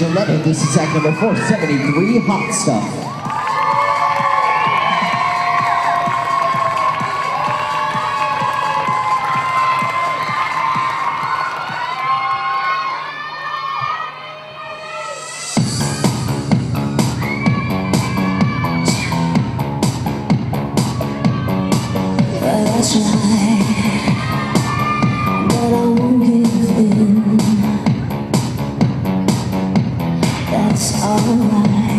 stage 11. This is act number 473, Hot Stuff. That's alright,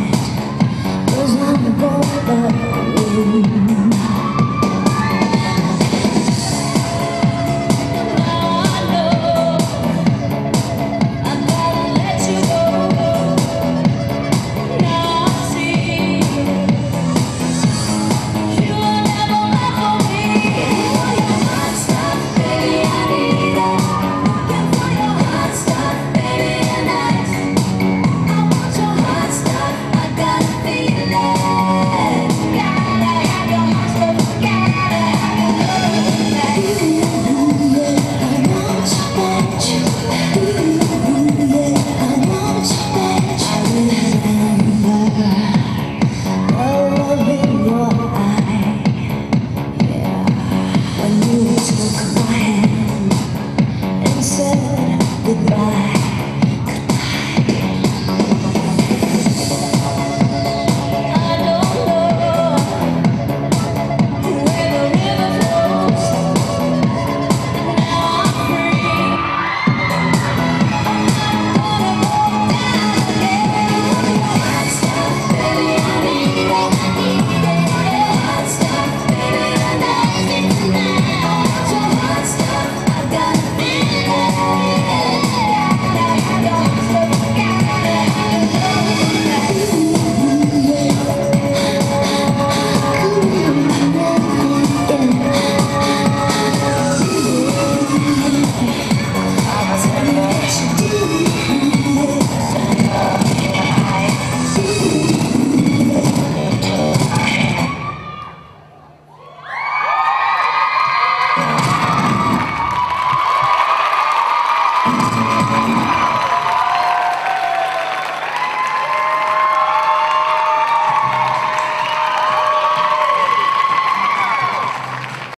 Thank you.